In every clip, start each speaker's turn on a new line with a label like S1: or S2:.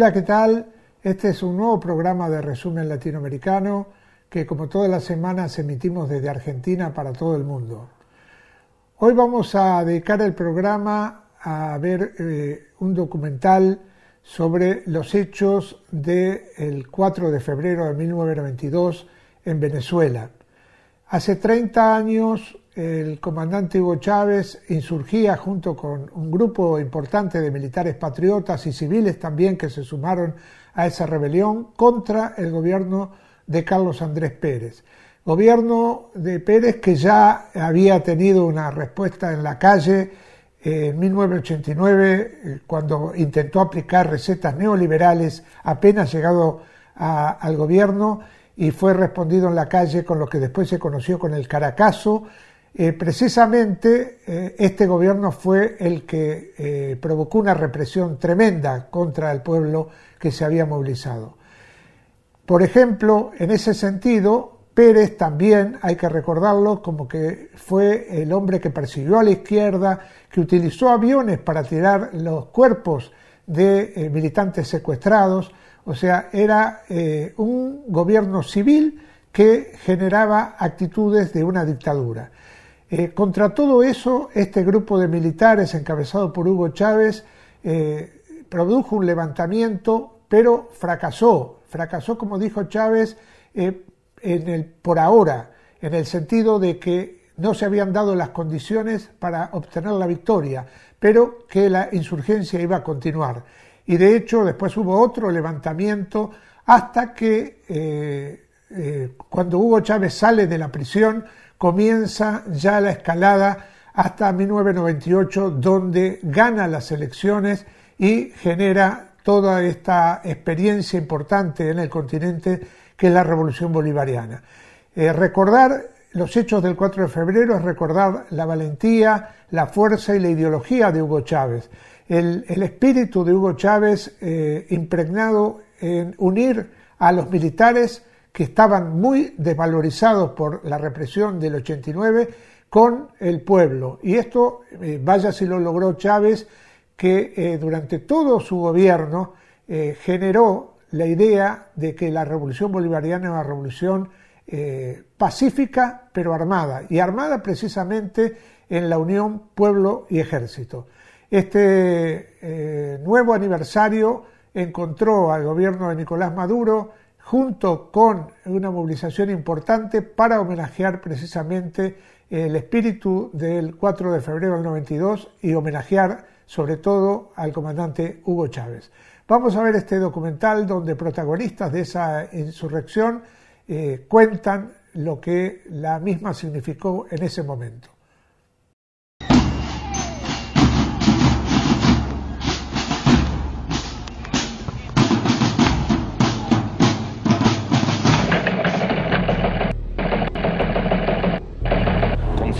S1: Hola, ¿qué tal? Este es un nuevo programa de resumen latinoamericano que como todas las semanas emitimos desde Argentina para todo el mundo. Hoy vamos a dedicar el programa a ver eh, un documental sobre los hechos del 4 de febrero de 1992 en Venezuela. Hace 30 años el comandante Hugo Chávez insurgía junto con un grupo importante de militares patriotas y civiles también que se sumaron a esa rebelión contra el gobierno de Carlos Andrés Pérez. Gobierno de Pérez que ya había tenido una respuesta en la calle en 1989 cuando intentó aplicar recetas neoliberales apenas llegado al gobierno y fue respondido en la calle con lo que después se conoció con el Caracazo. Eh, precisamente eh, este gobierno fue el que eh, provocó una represión tremenda contra el pueblo que se había movilizado. Por ejemplo, en ese sentido, Pérez también, hay que recordarlo, como que fue el hombre que persiguió a la izquierda, que utilizó aviones para tirar los cuerpos de militantes secuestrados, o sea, era un gobierno civil que generaba actitudes de una dictadura. Eh, contra todo eso, este grupo de militares encabezado por Hugo Chávez eh, produjo un levantamiento, pero fracasó. Fracasó, como dijo Chávez, en el, por ahora, en el sentido de que no se habían dado las condiciones para obtener la victoria, pero que la insurgencia iba a continuar y de hecho después hubo otro levantamiento hasta que eh, eh, cuando Hugo Chávez sale de la prisión comienza ya la escalada hasta 1998 donde gana las elecciones y genera toda esta experiencia importante en el continente que es la revolución bolivariana. Eh, recordar los hechos del 4 de febrero es recordar la valentía, la fuerza y la ideología de Hugo Chávez el, espíritu de Hugo Chávez eh, impregnado en unir a los militares que estaban muy desvalorizados por la represión del 89 con el pueblo. Y esto, eh, vaya si lo logró Chávez, que eh, durante todo su gobierno generó la idea de que la revolución bolivariana era una revolución pacífica pero armada, y armada precisamente en la unión pueblo y ejército. Este eh, nuevo aniversario encontró al gobierno de Nicolás Maduro junto con una movilización importante para homenajear precisamente el espíritu del 4 de febrero del 92 y homenajear sobre todo al comandante Hugo Chávez. Vamos a ver este documental donde protagonistas de esa insurrección eh, cuentan lo que la misma significó en ese momento.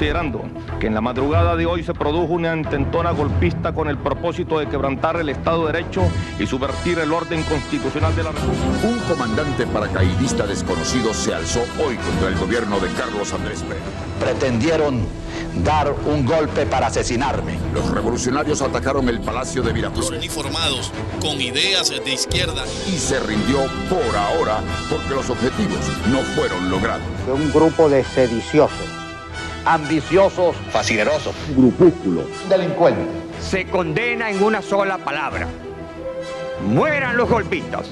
S2: Considerando que en la madrugada de hoy se produjo una intentona golpista con el propósito de quebrantar el Estado de Derecho y subvertir el orden constitucional de la República.
S3: Un comandante paracaidista desconocido se alzó hoy contra el gobierno de Carlos Andrés Pérez.
S4: Pretendieron dar un golpe para asesinarme.
S3: Los revolucionarios atacaron el Palacio de Miraflores.
S5: uniformados con ideas de izquierda.
S3: Y se rindió por ahora porque los objetivos no fueron logrados.
S6: un grupo de sediciosos
S4: ambiciosos, fascinerosos,
S6: grupúsculo,
S4: delincuentes.
S7: Se condena en una sola palabra. Mueran los golpistas.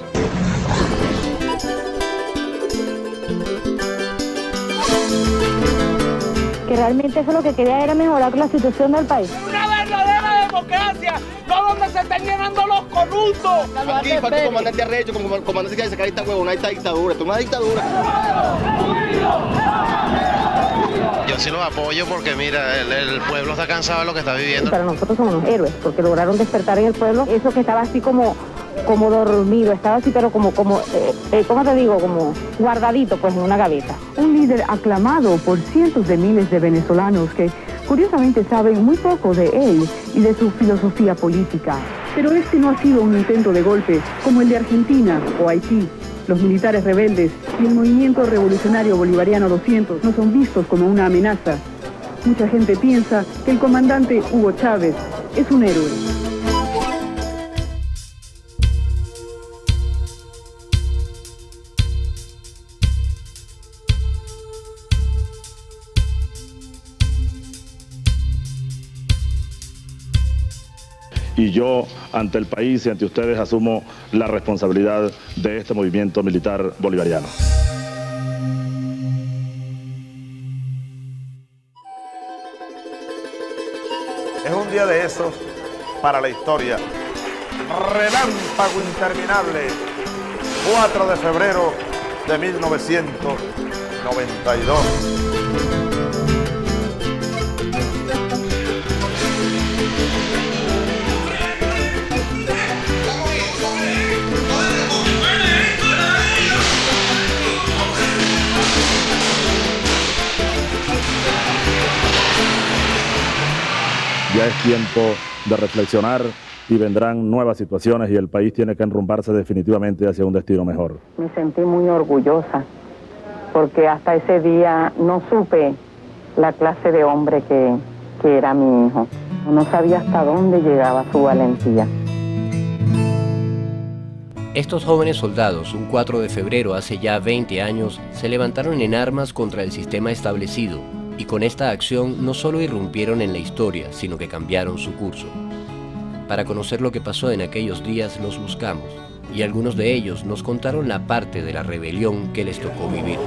S8: Que realmente eso lo que quería era mejorar la situación del país.
S9: ¡Una verdadera democracia! ¡No donde se estén llenando los corruptos!
S10: Aquí falta comandante Arrecho, como comandante que sacar esta huevona, esta dictadura, esto es una dictadura.
S11: Sí los apoyo porque mira, el, pueblo está cansado de lo que está viviendo.
S8: Para nosotros somos los héroes porque lograron despertar en el pueblo eso que estaba así como como dormido, estaba así pero como, como eh, eh, ¿cómo te digo? Como guardadito pues en una gaveta.
S12: Un líder aclamado por cientos de miles de venezolanos que curiosamente saben muy poco de él y de su filosofía política. Pero este no ha sido un intento de golpe como el de Argentina o Haití los militares rebeldes y el movimiento revolucionario bolivariano 200 no son vistos como una amenaza. Mucha gente piensa que el comandante Hugo Chávez es un héroe.
S13: Yo ante el país y ante ustedes asumo la responsabilidad de este movimiento militar bolivariano.
S14: Es un día de esos para la historia. Relámpago interminable, 4 de febrero de 1992.
S13: Ya es tiempo de reflexionar y vendrán nuevas situaciones y el país tiene que enrumbarse definitivamente hacia un destino mejor.
S8: Me sentí muy orgullosa porque hasta ese día no supe la clase de hombre que, que era mi hijo. No sabía hasta dónde llegaba su valentía.
S15: Estos jóvenes soldados, un 4 de febrero hace ya 20 años, se levantaron en armas contra el sistema establecido y con esta acción no solo irrumpieron en la historia, sino que cambiaron su curso. Para conocer lo que pasó en aquellos días los buscamos y algunos de ellos nos contaron la parte de la rebelión que les tocó vivir.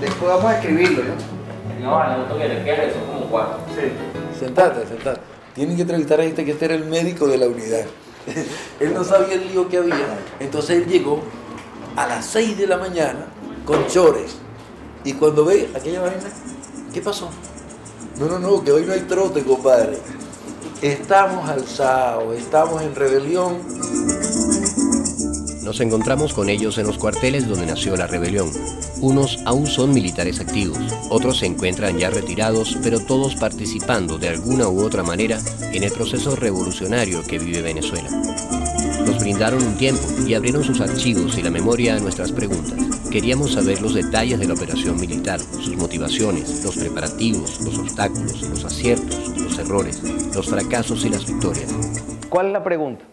S16: después vamos a escribirlo,
S17: ¿no? No, no que le quede, son como cuatro.
S16: Sí. Sentate, sentate. Tienen que entrevistar a este que este era el médico de la unidad. él no sabía el lío que había. Entonces él llegó a las 6 de la mañana con chores. Y cuando ve aquella vaina, ¿Qué pasó? No, no, no, que hoy no hay trote, compadre. Estamos alzados, estamos en rebelión.
S15: Nos encontramos con ellos en los cuarteles donde nació la rebelión. Unos aún son militares activos, otros se encuentran ya retirados, pero todos participando de alguna u otra manera en el proceso revolucionario que vive Venezuela. Nos brindaron un tiempo y abrieron sus archivos y la memoria a nuestras preguntas. Queríamos saber los detalles de la operación militar, sus motivaciones, los preparativos, los obstáculos, los aciertos, los errores, los fracasos y las victorias.
S18: ¿Cuál es la pregunta?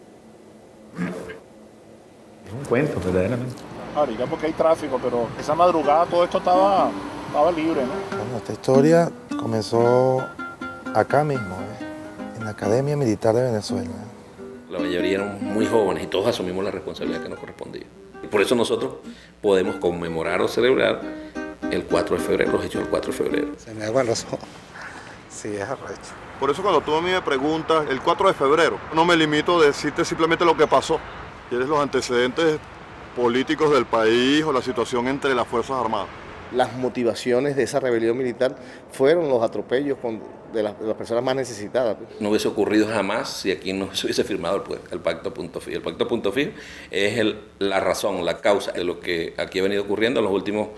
S19: Es un cuento, verdaderamente.
S20: Ah, digamos que hay tráfico, pero esa madrugada todo esto estaba, estaba libre, ¿no?
S21: Bueno, esta historia comenzó acá mismo, ¿eh? en la Academia Militar de Venezuela.
S22: La mayoría eran muy jóvenes y todos asumimos la responsabilidad que nos correspondía. Y por eso nosotros podemos conmemorar o celebrar el 4 de febrero, los hechos del 4 de febrero.
S21: Se me da razón. Sí, es arrecho.
S14: Por eso cuando tú a mí me preguntas el 4 de febrero, no me limito a decirte simplemente lo que pasó. Tienes los antecedentes políticos del país o la situación entre las Fuerzas Armadas.
S10: Las motivaciones de esa rebelión militar fueron los atropellos de, las, personas más necesitadas. Pues.
S22: No hubiese ocurrido jamás si aquí no se hubiese firmado el, pacto punto fijo. El pacto punto fijo es la razón, la causa de lo que aquí ha venido ocurriendo en los últimos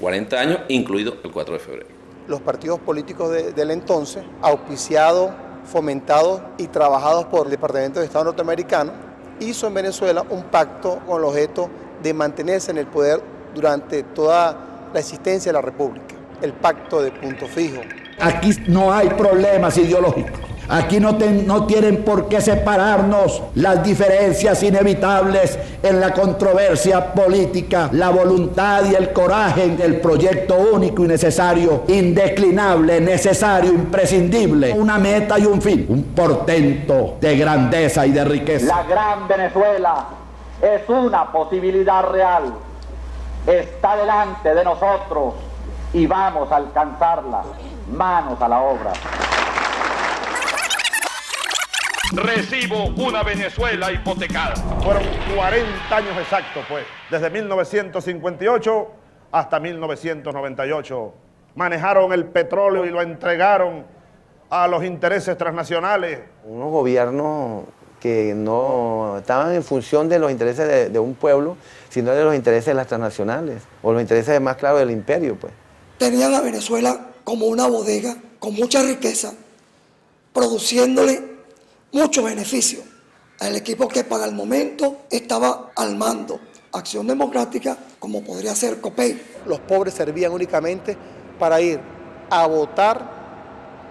S22: 40 eh, años, incluido el 4 de febrero.
S16: Los partidos políticos del entonces, auspiciados, fomentados y trabajados por el Departamento de Estado norteamericano, hizo en Venezuela un pacto con el objeto de mantenerse en el poder durante toda la existencia de la República, el pacto de punto fijo.
S23: Aquí no hay problemas ideológicos. Aquí no, no, tienen por qué separarnos las diferencias inevitables en la controversia política, la voluntad y el coraje del proyecto único y necesario, indeclinable, necesario, imprescindible, una meta y un fin, un portento de grandeza y de riqueza.
S24: La gran Venezuela es una posibilidad real, está delante de nosotros y vamos a alcanzarla. Manos a la obra.
S14: Recibo una Venezuela hipotecada. Fueron 40 años exactos, pues, desde 1958 hasta 1998. Manejaron el petróleo y lo entregaron a los intereses transnacionales.
S16: Unos gobiernos que no estaban en función de los intereses de, de, un pueblo, sino de los intereses de las transnacionales, o los intereses más claros del imperio, pues.
S25: Tenían a Venezuela como una bodega con mucha riqueza, produciéndole mucho beneficio. El equipo que para el momento estaba al mando Acción Democrática, como podría ser COPEI.
S16: Los pobres servían únicamente para ir a votar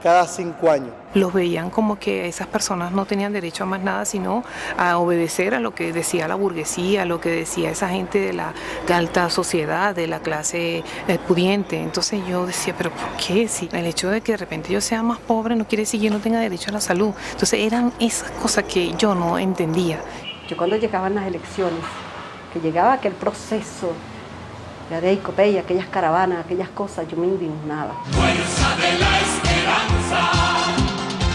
S16: cada cinco años.
S26: Los veían como que esas personas no tenían derecho a más nada sino a obedecer a lo que decía la burguesía, a lo que decía esa gente de la alta sociedad, de la clase eh, pudiente. Entonces yo decía, pero ¿por qué? Si el hecho de que de repente yo sea más pobre no quiere decir que yo no tenga derecho a la salud. Entonces eran esas cosas que yo no entendía.
S27: Yo cuando llegaban las elecciones, que llegaba aquel proceso de Copey, aquellas caravanas, aquellas cosas, yo me indignaba.
S28: Fuerza de la esperanza,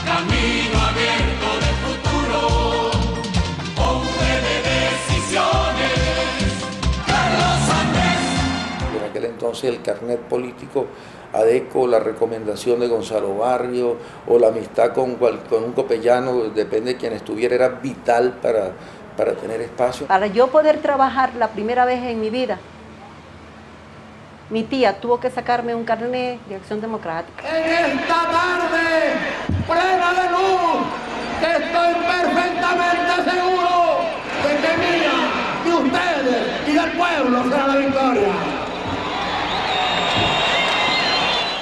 S28: camino abierto del futuro, hombre de decisiones, Carlos Andrés.
S29: En aquel entonces el carnet político ADECO, la recomendación de Gonzalo Barrio o la amistad con, con un copellano, depende de quien estuviera, era vital para, para tener espacio.
S27: Para yo poder trabajar la primera vez en mi vida, mi tía tuvo que sacarme un carnet de acción democrática.
S30: En esta tarde plena de luz, estoy perfectamente seguro de que mía, de ustedes y del pueblo será la victoria.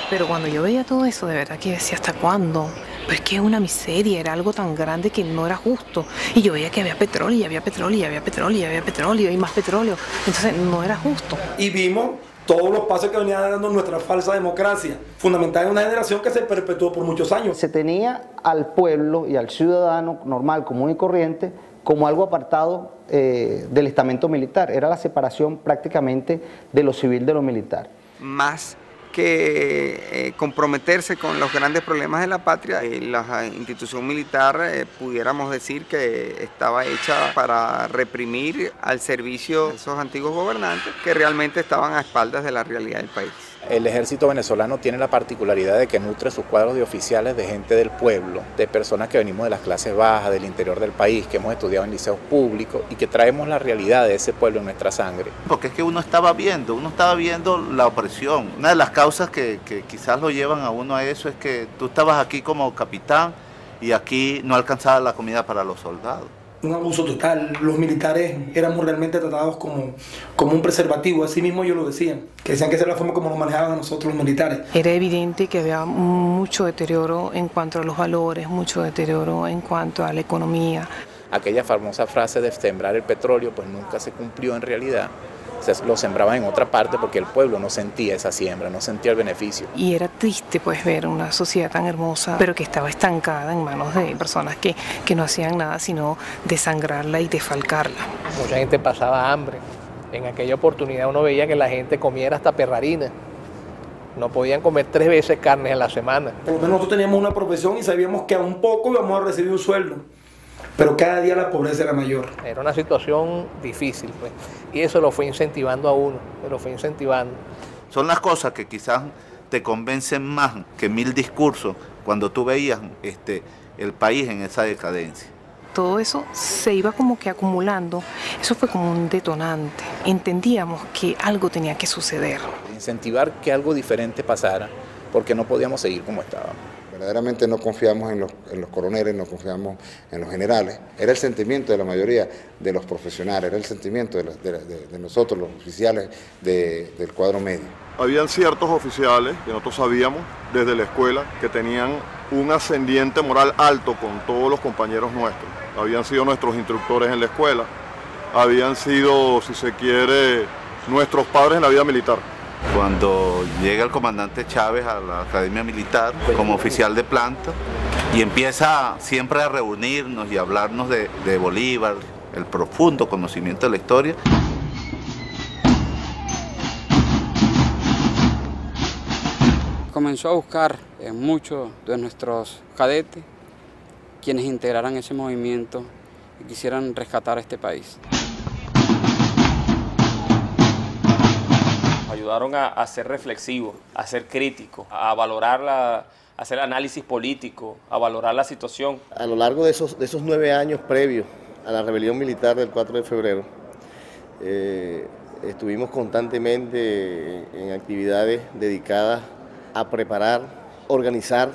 S26: Pero cuando yo veía todo eso, de verdad que decía, ¿hasta cuándo? Pero es que es una miseria, era algo tan grande que no era justo. Y yo veía que había petróleo, y había petróleo, y había petróleo, y había petróleo, y más petróleo. Entonces no era justo.
S31: Y vimos todos los pasos que venía dando nuestra falsa democracia, fundamental en una generación que se perpetuó por muchos años.
S18: Se tenía al pueblo y al ciudadano normal, común y corriente, como algo apartado eh, del estamento militar. Era la separación prácticamente de lo civil de lo militar.
S32: Más que eh, comprometerse con los grandes problemas de la patria, eh, la institución militar eh, pudiéramos decir que estaba hecha para reprimir al servicio de esos antiguos gobernantes que realmente estaban a espaldas de la realidad del país.
S33: El ejército venezolano tiene la particularidad de que nutre sus cuadros de oficiales de gente del pueblo, de personas que venimos de las clases bajas, del interior del país, que hemos estudiado en liceos públicos y que traemos la realidad de ese pueblo en nuestra sangre.
S34: Porque es que uno estaba viendo, uno estaba viendo la opresión. Una de las causas que, quizás lo llevan a uno a eso es que tú estabas aquí como capitán y aquí no alcanzaba la comida para los soldados
S31: un abuso total. Los militares éramos realmente tratados como, como un preservativo, así mismo ellos lo decían, que decían que esa era la forma como nos manejaban a nosotros los militares.
S26: Era evidente que había mucho deterioro en cuanto a los valores, mucho deterioro en cuanto a la economía.
S33: Aquella famosa frase de sembrar el petróleo pues nunca se cumplió en realidad lo sembraban en otra parte porque el pueblo no sentía esa siembra, no sentía el beneficio.
S26: Y era triste pues ver una sociedad tan hermosa, pero que estaba estancada en manos de personas que, que no hacían nada sino desangrarla y defalcarla.
S35: Mucha gente pasaba hambre. En aquella oportunidad uno veía que la gente comiera hasta perrarina. No podían comer tres veces carne a la semana.
S31: Por lo menos nosotros teníamos una profesión y sabíamos que a un poco íbamos a recibir un sueldo pero cada día la pobreza era mayor.
S35: Era una situación difícil, pues, y eso lo fue incentivando a uno, lo fue incentivando.
S34: Son las cosas que quizás te convencen más que mil discursos cuando tú veías este, el país en esa decadencia.
S26: Todo eso se iba como que acumulando, eso fue como un detonante. Entendíamos que algo tenía que suceder.
S33: Incentivar que algo diferente pasara, porque no podíamos seguir como estábamos.
S36: Verdaderamente no confiamos en los, en coroneles, no confiamos en los generales. Era el sentimiento de la mayoría de los profesionales, era el sentimiento de nosotros, los oficiales del cuadro medio.
S23: Habían ciertos oficiales que nosotros sabíamos desde la escuela que tenían un ascendiente moral alto con todos los compañeros nuestros. Habían sido nuestros instructores en la escuela, habían sido, si se quiere, nuestros padres en la vida militar.
S34: Cuando llega el comandante Chávez a la Academia Militar como oficial de planta y empieza siempre a reunirnos y a hablarnos de, Bolívar, el profundo conocimiento de la historia.
S37: Comenzó a buscar en muchos de nuestros cadetes quienes integraran ese movimiento y quisieran rescatar este país.
S38: Ayudaron a, ser reflexivos, a ser críticos, a valorar la, a hacer análisis político, a valorar la situación.
S10: A lo largo de esos, de esos nueve años previos a la rebelión militar del 4 de febrero, eh, estuvimos constantemente en actividades dedicadas a preparar, organizar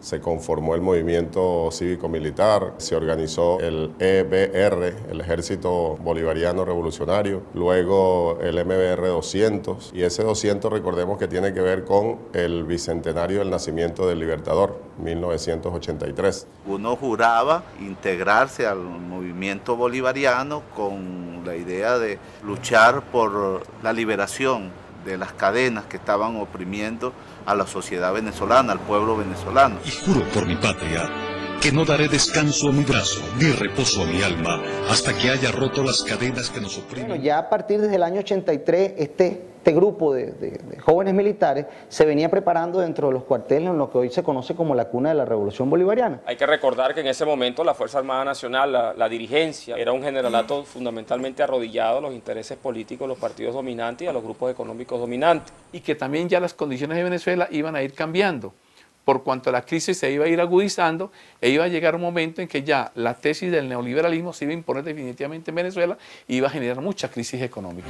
S39: se conformó el movimiento cívico-militar, se organizó el EBR, el Ejército Bolivariano Revolucionario, luego el MBR 200 y ese 200 recordemos que tiene que ver con el bicentenario del nacimiento del Libertador, 1983.
S34: Uno juraba integrarse al movimiento bolivariano con la idea de luchar por la liberación de las cadenas que estaban oprimiendo a la sociedad venezolana, al pueblo venezolano.
S40: Y juro por mi patria que no daré descanso a mi brazo ni reposo a mi alma hasta que haya roto las cadenas que nos oprimen.
S18: Bueno, ya a partir desde el año 83, este, este grupo de, de- de jóvenes militares se venía preparando dentro de los cuarteles en lo que hoy se conoce como la cuna de la Revolución Bolivariana.
S38: Hay que recordar que en ese momento la Fuerza Armada Nacional, la, la dirigencia, era un generalato fundamentalmente arrodillado a los intereses políticos de los partidos dominantes y a los grupos económicos dominantes.
S41: y que también ya las condiciones de Venezuela iban a ir cambiando. Por cuanto la crisis se iba a ir agudizando, e iba a llegar un momento en que ya la tesis del neoliberalismo se iba a imponer definitivamente en Venezuela y iba a generar mucha crisis económica.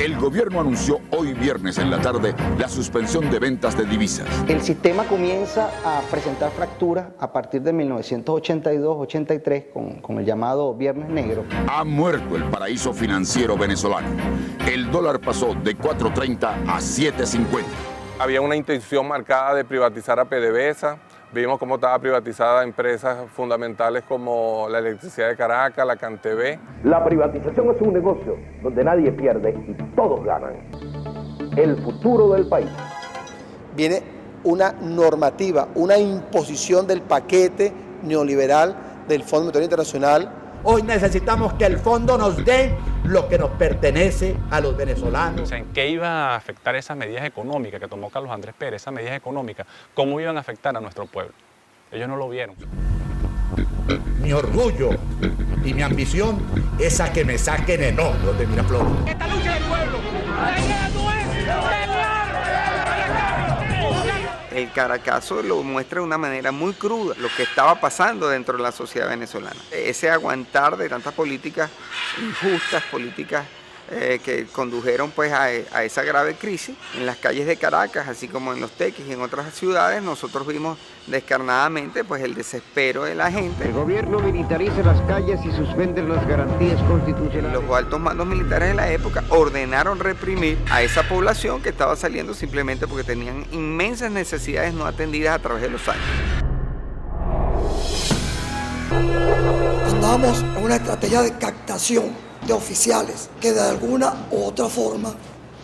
S3: El gobierno anunció hoy viernes en la tarde la suspensión de ventas de divisas.
S18: El sistema comienza a presentar fracturas a partir de 1982-83 con, con el llamado Viernes Negro.
S3: Ha muerto el paraíso financiero venezolano. El dólar pasó de 4.30 a 7.50.
S37: Había una intención marcada de privatizar a PDVSA. Vimos cómo estaba privatizada empresas fundamentales como la electricidad de Caracas, la CanTV.
S17: La privatización es un negocio donde nadie pierde y todos ganan. El futuro del país.
S16: viene una normativa, una imposición del paquete neoliberal del Fondo Monetario Internacional.
S42: Hoy necesitamos que el fondo nos dé lo que nos pertenece a los venezolanos.
S27: ¿En qué iba a afectar esas medidas económicas que tomó Carlos Andrés Pérez, esas medidas económicas? ¿Cómo iban a afectar a nuestro pueblo? Ellos no lo vieron.
S42: Mi orgullo y mi ambición es a que me saquen enojo de Miraflores.
S43: Esta lucha del pueblo.
S32: El Caracazo lo muestra de una manera muy cruda lo que estaba pasando dentro de la sociedad venezolana. Ese aguantar de tantas políticas injustas, políticas eh, que condujeron pues a, a esa grave crisis en las calles de Caracas, así como en los Tequis y en otras ciudades, nosotros vimos descarnadamente pues el desespero de la gente.
S44: El gobierno militariza las calles y suspende las garantías constitucionales.
S32: Los altos mandos militares de la época ordenaron reprimir a esa población que estaba saliendo simplemente porque tenían inmensas necesidades no atendidas a través de los años.
S25: Andábamos en una estrategia de captación de oficiales que de alguna u otra forma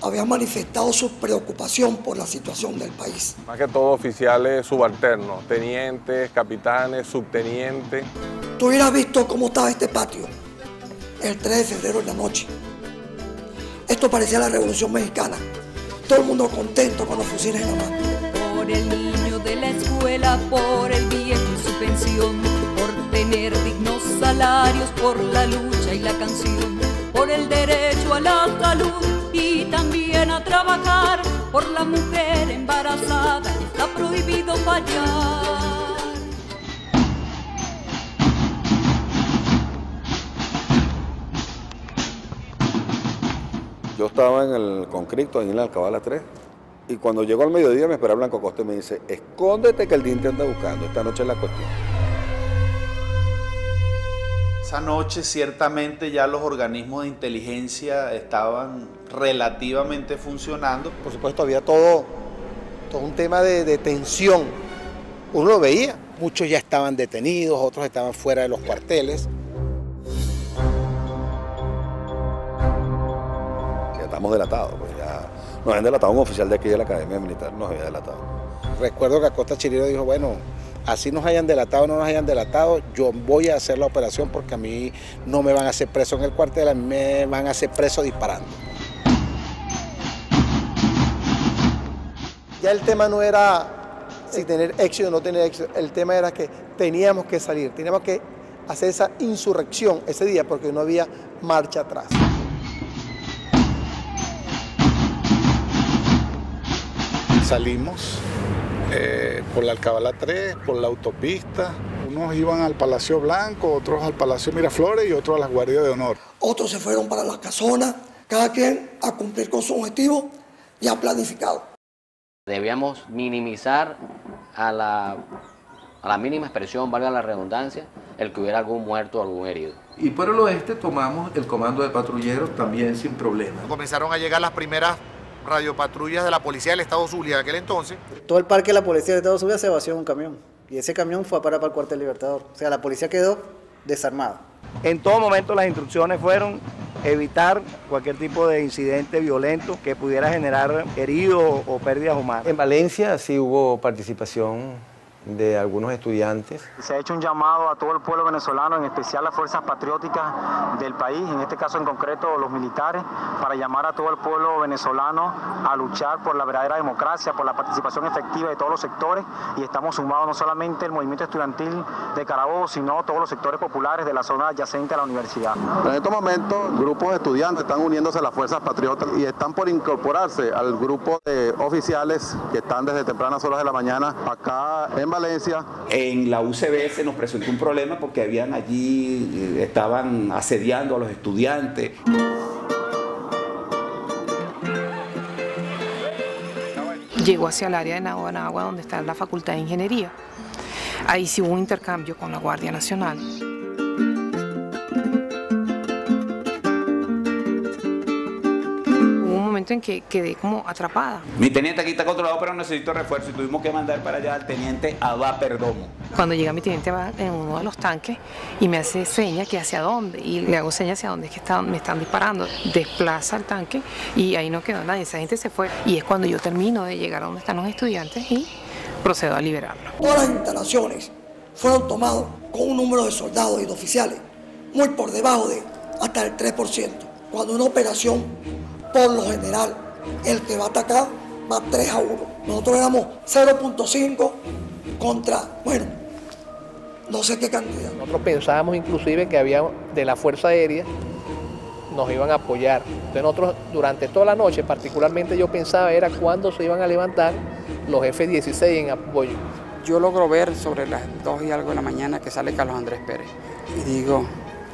S25: habían manifestado su preocupación por la situación del país.
S37: Más que todo oficiales subalternos, tenientes, capitanes, subtenientes.
S25: Tú hubieras visto cómo estaba este patio el 3 de febrero en la noche. Esto parecía la Revolución Mexicana. Todo el mundo contento con los fusiles en la mano.
S45: Por el niño de la escuela, por el viejo y su pensión, tener dignos salarios, por la lucha y la canción, por el derecho a la salud y también a trabajar, por la mujer embarazada, está prohibido fallar.
S23: Yo estaba en el Concripto, en la Alcabala 3, y cuando llegó al mediodía me espera Blanco Costa y me dice, escóndete que el DIN te anda buscando, esta noche es la cuestión.
S46: Esa noche ciertamente ya los organismos de inteligencia estaban relativamente funcionando.
S16: Por supuesto, había todo, todo un tema de, de tensión. Uno lo veía. Muchos ya estaban detenidos, otros estaban fuera de los cuarteles.
S23: Ya estamos delatados, pues ya nos habían delatado un oficial de aquí de la Academia Militar, nos había delatado.
S16: Recuerdo que Acosta Chirino dijo, bueno, así nos hayan delatado o no nos hayan delatado, yo voy a hacer la operación porque a mí no me van a hacer preso en el cuartel, a mí me van a hacer preso disparando. Ya el tema no era si tener éxito o no tener éxito, el tema era que teníamos que salir, teníamos que hacer esa insurrección ese día porque no había marcha atrás.
S47: Salimos eh, por la Alcabala 3, por la autopista. Unos iban al Palacio Blanco, otros al Palacio Miraflores y otros a las Guardias de Honor.
S25: Otros se fueron para la casona, cada quien a cumplir con su objetivo ya planificado.
S48: Debíamos minimizar a la
S17: a la mínima expresión, valga la redundancia, el que hubiera algún muerto o algún herido.
S29: Y por el oeste tomamos el comando de patrulleros también sin problema.
S49: Comenzaron a llegar las primeras radiopatrullas de la policía del Estado Zulia de aquel entonces.
S50: Todo el parque de la policía del Estado Zulia se vació en un camión. Y ese camión fue a parar para el cuartel Libertador. O sea, la policía quedó desarmada.
S51: En todo momento las instrucciones fueron evitar cualquier tipo de incidente violento que pudiera generar heridos o pérdidas humanas.
S33: En Valencia sí hubo participación de algunos estudiantes.
S27: Se ha hecho un llamado a todo el pueblo venezolano, en especial las fuerzas patrióticas del país, en este caso en concreto los militares, para llamar a todo el pueblo venezolano a luchar por la verdadera democracia, por la participación efectiva de todos los sectores y estamos sumados no solamente el movimiento estudiantil de Carabobo, sino todos los sectores populares de la zona adyacente a la universidad.
S52: En estos momentos, grupos de estudiantes están uniéndose a las fuerzas patriotas y están por incorporarse al grupo de oficiales que están desde tempranas horas de la mañana acá en Valencia.
S53: En la UCB se nos presentó un problema porque habían allí, eh, estaban asediando a los estudiantes.
S26: Llegó hacia el área de Naguanagua, donde está la Facultad de Ingeniería. Ahí sí hubo un intercambio con la Guardia Nacional. Momento en que quedé como atrapada.
S53: Mi teniente aquí está controlado, pero necesito refuerzo y tuvimos que mandar para allá al teniente Abba Perdomo.
S26: Cuando llega mi teniente va en uno de los tanques y me hace señas que hacia dónde y le hago señas hacia dónde es que están, me están disparando. Desplaza el tanque y ahí no quedó nadie, esa gente se fue. Y es cuando yo termino de llegar a donde están los estudiantes y procedo a liberarlo.
S25: Todas las instalaciones fueron tomadas con un número de soldados y de oficiales muy por debajo de hasta el 3%. Cuando una operación, por lo general, el que va a atacar va 3 a 1. Nosotros éramos 0.5 contra, bueno, no sé qué cantidad.
S35: Nosotros pensábamos inclusive que había de la Fuerza Aérea nos iban a apoyar. Entonces nosotros durante toda la noche, particularmente yo pensaba era cuándo se iban a levantar los F-16 en apoyo.
S37: Yo logro ver sobre las 2 y algo de la mañana que sale Carlos Andrés Pérez. Y digo,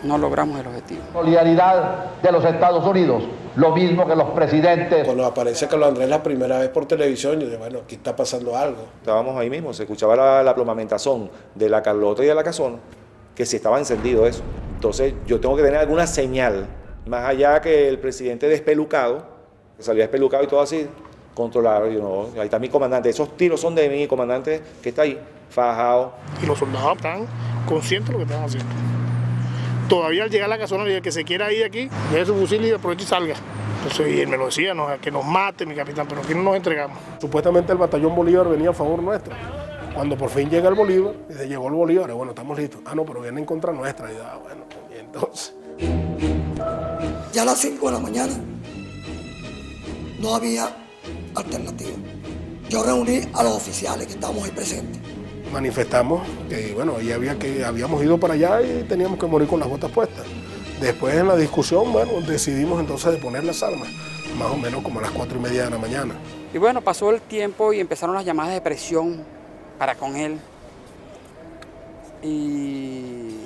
S37: no logramos el objetivo.
S54: Solidaridad de los Estados Unidos, lo mismo que los presidentes.
S55: Cuando aparece Carlos Andrés la primera vez por televisión, yo dije, bueno, aquí está pasando algo.
S56: Estábamos ahí mismo, se escuchaba la, la plomamentazón de la Carlota y de la Casona, que si estaba encendido eso. Entonces yo tengo que tener alguna señal, más allá que el presidente despelucado, que salía despelucado y todo así, controlar, yo no, ahí está mi comandante, esos tiros son de mi comandante que está ahí, fajado.
S44: Y los soldados están conscientes de lo que están haciendo. Todavía al llegar a la casona, el que se quiera ir aquí, deje su fusil y aproveche y salga. Entonces, y él me lo decía, no, que nos mate, mi capitán, pero aquí no nos entregamos.
S23: Supuestamente el batallón Bolívar venía a favor nuestro. Cuando por fin llega el Bolívar, dice, llegó el Bolívar, y bueno, estamos listos. Ah, no, pero viene en contra nuestra. Y, ah, bueno, y entonces...
S25: Ya a las 5 de la mañana no había alternativa. Yo reuní a los oficiales que estábamos ahí presentes.
S23: Manifestamos que bueno, ahí había que, habíamos ido para allá y teníamos que morir con las botas puestas. Después en la discusión, bueno, decidimos entonces de poner las armas, más o menos como a las cuatro y media de la mañana.
S37: Y bueno, pasó el tiempo y empezaron las llamadas de presión para con él. Y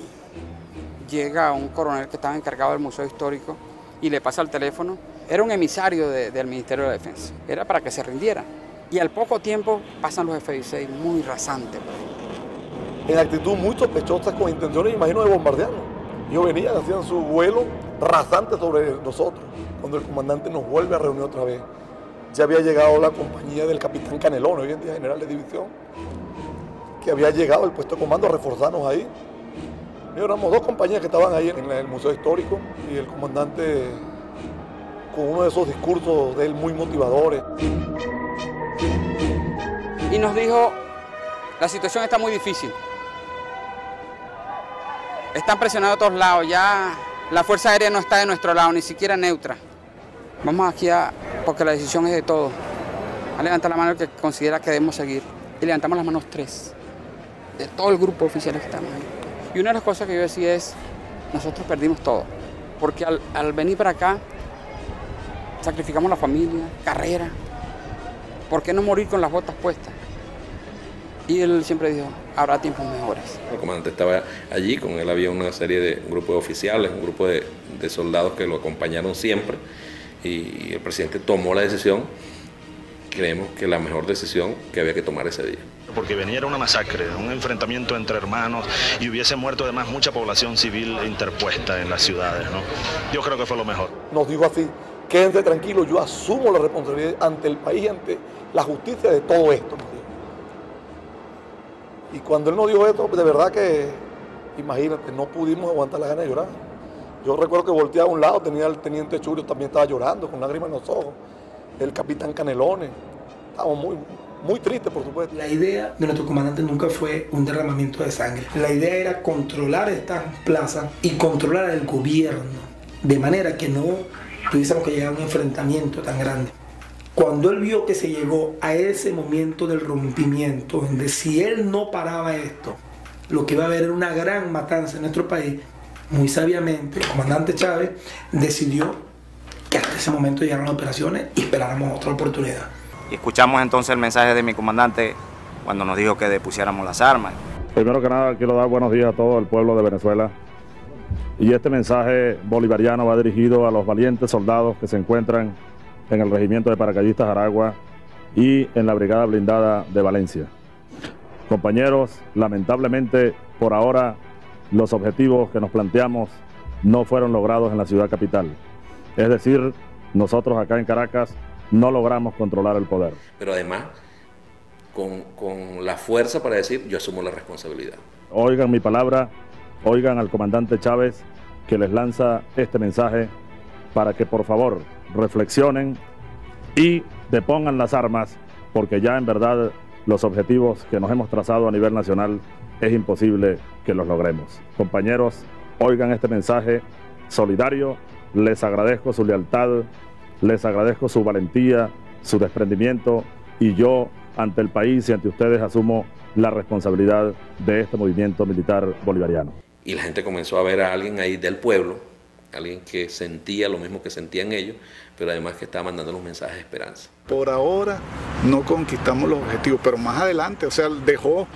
S37: llega un coronel que estaba encargado del Museo Histórico y le pasa el teléfono. Era un emisario de- del Ministerio de Defensa. Era para que se rindiera. Y al poco tiempo pasan los F-16 muy rasantes.
S55: En actitud muy sospechosa, con intenciones, imagino, de bombardearnos. Ellos venían, hacían su vuelo rasante sobre nosotros. Cuando el comandante nos vuelve a reunir otra vez, ya había llegado la compañía del capitán Canelón, hoy en día general de división, que había llegado al puesto de comando a reforzarnos ahí. Y éramos dos compañías que estaban ahí en el Museo Histórico y el comandante con uno de esos discursos de él muy motivadores.
S37: Y nos dijo, la situación está muy difícil. Están presionados a todos lados, ya la Fuerza Aérea no está de nuestro lado, ni siquiera neutra. Vamos aquí a, porque la decisión es de todos. A levantar la mano el que considera que debemos seguir. Y levantamos las manos tres, de todo el grupo de oficiales que estamos ahí. Y una de las cosas que yo decía es, nosotros perdimos todo. Porque al, al venir para acá, sacrificamos la familia, carrera. ¿Por qué no morir con las botas puestas? Y él siempre dijo, habrá tiempos mejores.
S22: El comandante estaba allí, con él había una serie de un grupo de oficiales, un grupo de, de soldados que lo acompañaron siempre y el presidente tomó la decisión creemos que la mejor decisión que había que tomar ese día.
S57: Porque venía era una masacre, un enfrentamiento entre hermanos y hubiese muerto además mucha población civil interpuesta en las ciudades. ¿no? Yo creo que fue lo mejor.
S55: Nos dijo así, quédense tranquilos, yo asumo la responsabilidad ante el país y ante la justicia de todo esto. Y cuando él nos dijo esto, de verdad que, imagínate, no pudimos aguantar la gana de llorar. Yo recuerdo que volteé a un lado, tenía el teniente Churio, también estaba llorando, con lágrimas en los ojos. El capitán Canelones. Estábamos muy, muy tristes, por supuesto.
S31: La idea de nuestro comandante nunca fue un derramamiento de sangre. La idea era controlar estas plazas y controlar el gobierno, de manera que no tuviésemos que llegar a un enfrentamiento tan grande. Cuando él vio que se llegó a ese momento del rompimiento, donde si él no paraba esto, lo que iba a haber era una gran matanza en nuestro país, muy sabiamente el comandante Chávez decidió que hasta ese momento llegaran las operaciones y esperáramos otra oportunidad.
S58: Y escuchamos entonces el mensaje de mi comandante cuando nos dijo que depusiéramos las armas.
S13: Primero que nada quiero dar buenos días a todo el pueblo de Venezuela. Y este mensaje bolivariano va dirigido a los valientes soldados que se encuentran en el Regimiento de Paracaidistas Aragua y en la Brigada Blindada de Valencia. Compañeros, lamentablemente por ahora los objetivos que nos planteamos no fueron logrados en la ciudad capital. Es decir, nosotros acá en Caracas no logramos controlar el poder.
S22: Pero además, con, con la fuerza para decir, yo asumo la responsabilidad.
S13: Oigan mi palabra, oigan al comandante Chávez que les lanza este mensaje para que por favor reflexionen y depongan las armas, porque ya en verdad los objetivos que nos hemos trazado a nivel nacional es imposible que los logremos. Compañeros, oigan este mensaje solidario, les agradezco su lealtad, les agradezco su valentía, su desprendimiento y yo ante el país y ante ustedes asumo la responsabilidad de este movimiento militar bolivariano.
S22: Y la gente comenzó a ver a alguien ahí del pueblo, alguien que sentía lo mismo que sentían ellos, pero además que estaba mandando los mensajes de esperanza.
S59: Por ahora no conquistamos los objetivos, pero más adelante, o sea, dejó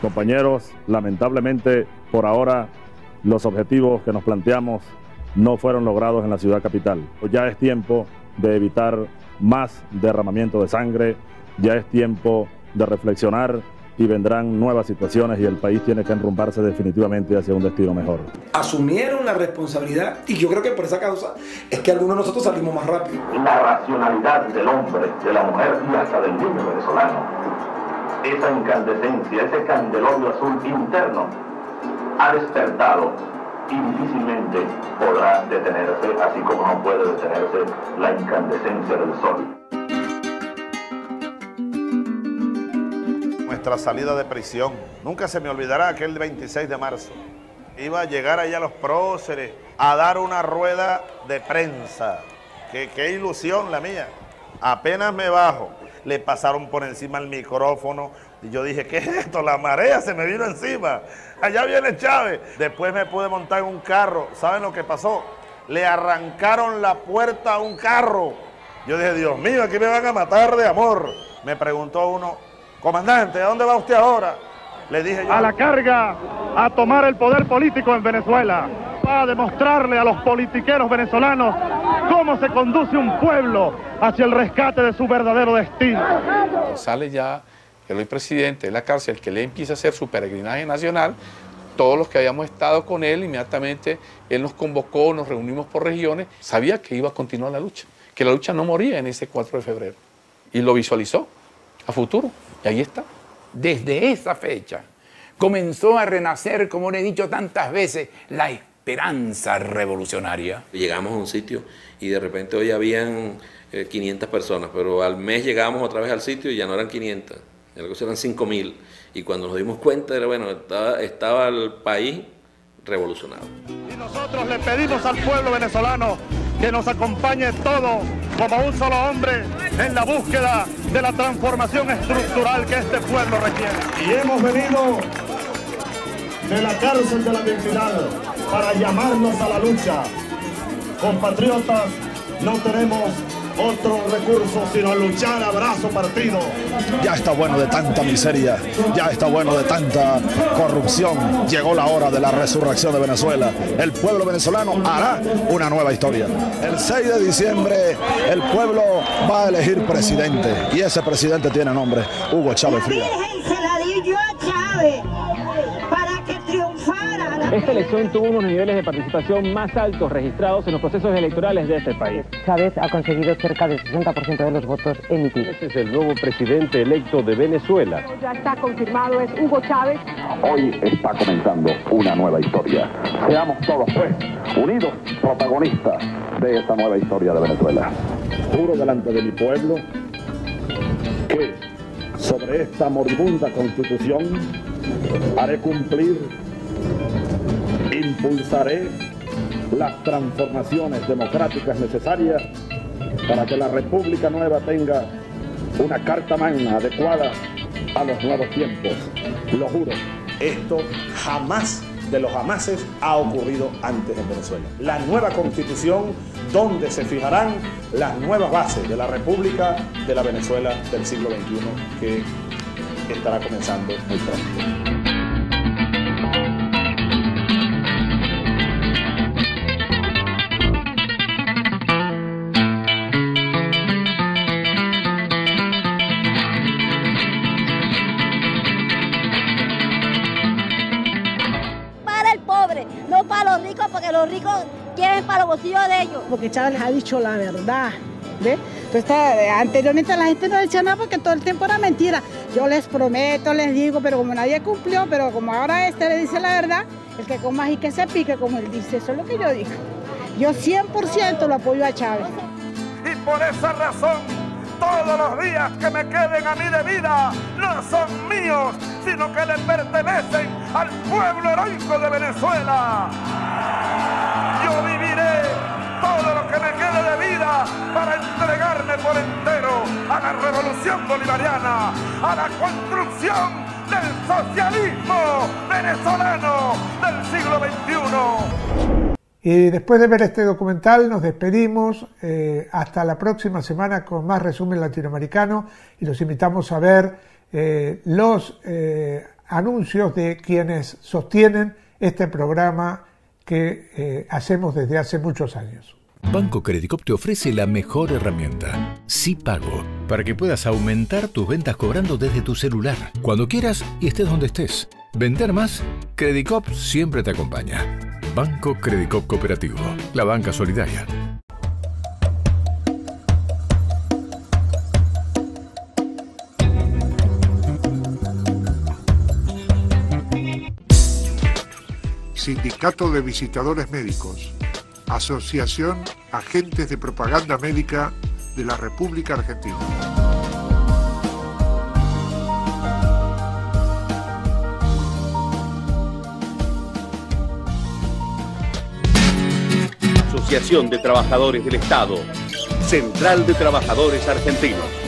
S13: Compañeros, lamentablemente por ahora los objetivos que nos planteamos no fueron logrados en la ciudad capital. Ya es tiempo de evitar más derramamiento de sangre, ya es tiempo de reflexionar y vendrán nuevas situaciones y el país tiene que enrumbarse definitivamente hacia un destino mejor.
S31: Asumieron la responsabilidad y yo creo que por esa causa es que algunos de nosotros salimos más rápido.
S60: La racionalidad del hombre, de la mujer y hasta del niño venezolano esa incandescencia, ese candelabro azul interno, ha despertado y difícilmente podrá detenerse, así como no puede detenerse la incandescencia del sol.
S61: Nuestra salida de prisión. Nunca se me olvidará aquel 26 de marzo. Iba a llegar allá los próceres a dar una rueda de prensa. Qué, qué ilusión la mía. Apenas me bajo le pasaron por encima el micrófono. Y yo dije, ¿qué es esto? La marea se me vino encima. Allá viene Chávez. Después me pude montar en un carro. ¿Saben lo que pasó? Le arrancaron la puerta a un carro. Yo dije, Dios mío, aquí me van a matar de amor. Me preguntó uno, comandante, ¿a dónde va usted ahora? Le dije yo.
S41: A la carga, a tomar el poder político en Venezuela. Para demostrarle a los politiqueros venezolanos cómo se conduce un pueblo hacia el rescate de su verdadero destino.
S62: Sale ya el hoy presidente de la cárcel que le empieza a hacer su peregrinaje nacional, todos los que habíamos estado con él, inmediatamente él nos convocó, nos reunimos por regiones, sabía que iba a continuar la lucha, que la lucha no moría en ese 4 de febrero. Y lo visualizó a futuro, y ahí está.
S41: Desde esa fecha comenzó a renacer, como le he dicho tantas veces, la esperanza revolucionaria.
S22: Llegamos a un sitio y de repente hoy habían 500 eh, personas, pero al mes llegamos otra vez al sitio y ya no eran 500, ya eran 5000. Y cuando nos dimos cuenta, era bueno, estaba, estaba el país revolucionado.
S41: Y nosotros le pedimos al pueblo venezolano que nos acompañe todo como un solo hombre en la búsqueda de la transformación estructural que este pueblo requiere.
S60: Y hemos venido de la cárcel de la identidad para llamarnos a la lucha. Compatriotas, no tenemos
S41: otro recurso sino luchar a brazo partido.
S55: Ya está bueno de tanta miseria, ya está bueno de tanta corrupción. Llegó la hora de la resurrección de Venezuela. El pueblo venezolano hará una nueva historia. El 6 de diciembre el pueblo va a elegir presidente y ese presidente tiene nombre, Hugo Chávez Frías.
S63: se la yo a Chávez.
S44: Esta elección tuvo unos niveles de participación más altos registrados en los procesos electorales de este país.
S12: Chávez ha conseguido cerca del 60% de los votos emitidos.
S44: Este es el nuevo presidente electo de Venezuela.
S12: Ya está confirmado, es Hugo Chávez.
S3: Hoy está comenzando una nueva historia. Seamos todos, pues, unidos, protagonistas de esta nueva historia de Venezuela.
S64: Juro delante de mi pueblo que sobre esta moribunda constitución haré cumplir, impulsaré las transformaciones democráticas necesarias para que la República Nueva tenga una carta magna adecuada a los nuevos tiempos. Lo juro.
S23: Esto jamás de los jamases ha ocurrido antes en Venezuela. La nueva constitución donde se fijarán las nuevas bases de la República de la Venezuela del siglo XXI que estará comenzando muy pronto.
S63: Para los ricos, porque los ricos quieren para los bolsillos de ellos.
S65: Porque Chávez les ha dicho la verdad. ¿ve? Entonces, eh, anteriormente la gente no decía nada porque todo el tiempo era mentira. Yo les prometo, les digo, pero como nadie cumplió, pero como ahora este le dice la verdad, el que coma y que se pique, como él dice, eso es lo que yo digo. Yo 100% lo apoyo a Chávez.
S41: Y por esa razón, todos los días que me queden a mí de vida no son míos, sino que le pertenecen al pueblo heroico de Venezuela. Yo viviré todo lo que me quede de vida para entregarme por entero a la revolución bolivariana, a la construcción del socialismo venezolano del siglo XXI.
S1: Y después de ver este documental nos despedimos eh, hasta la próxima semana con más resumen latinoamericano y los invitamos a ver eh, los eh, anuncios de quienes sostienen este programa que hacemos desde hace muchos años.
S66: Banco Credicop te ofrece la mejor herramienta, Sí Pago, para que puedas aumentar tus ventas cobrando desde tu celular, cuando quieras y estés donde estés. Vender más, Credicop siempre te acompaña. Banco Credicop Cooperativo, la banca solidaria.
S55: Sindicato de Visitadores Médicos, Asociación Agentes de Propaganda Médica de la República Argentina.
S67: Asociación de Trabajadores del Estado, Central de Trabajadores Argentinos.